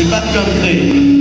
C'est pas de concret.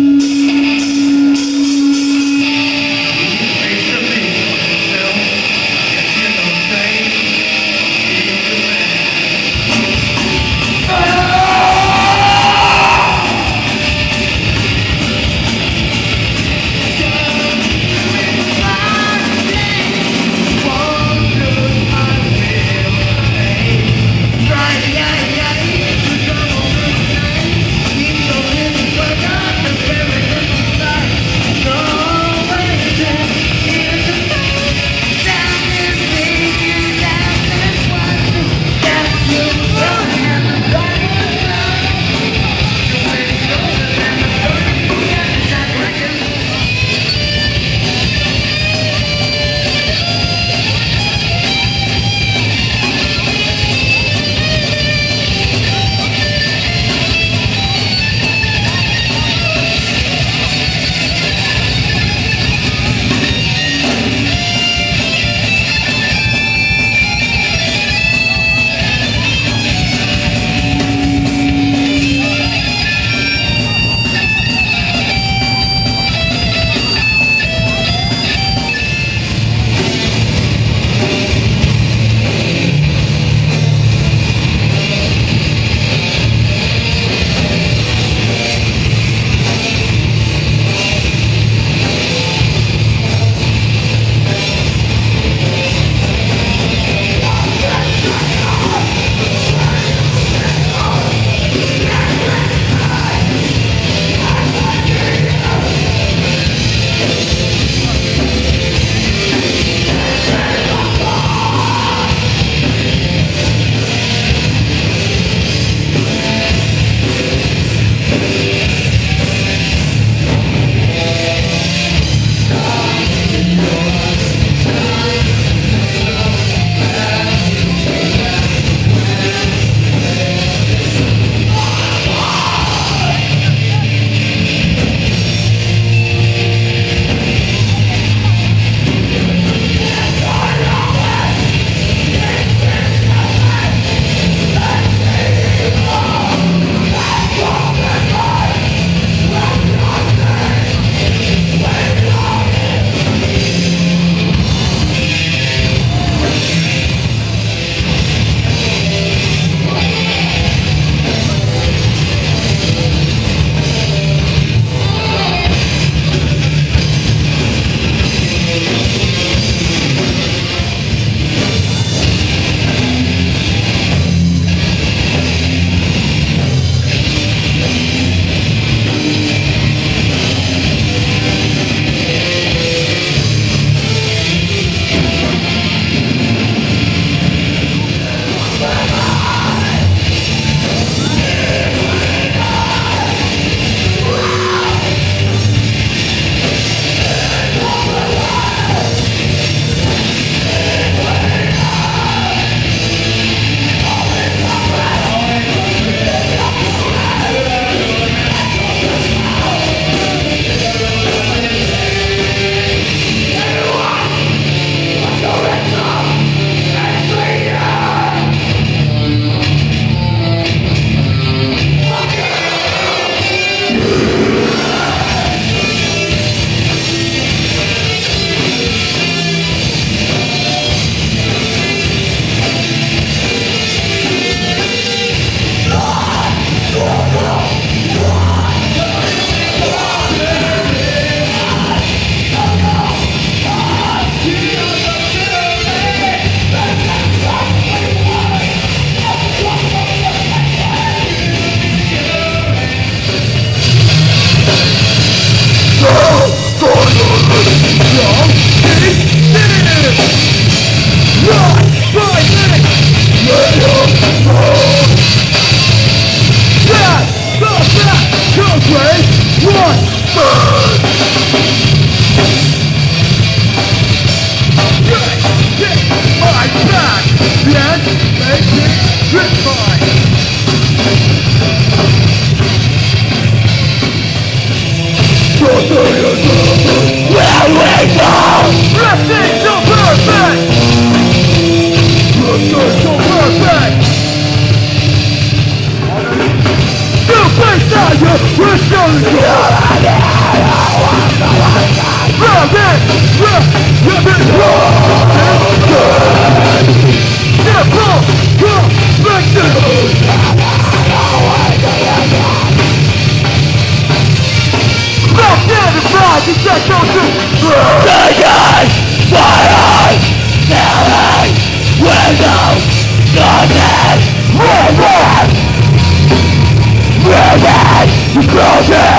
champion, Basic Strip Fight. Well, we go! Closes, right up,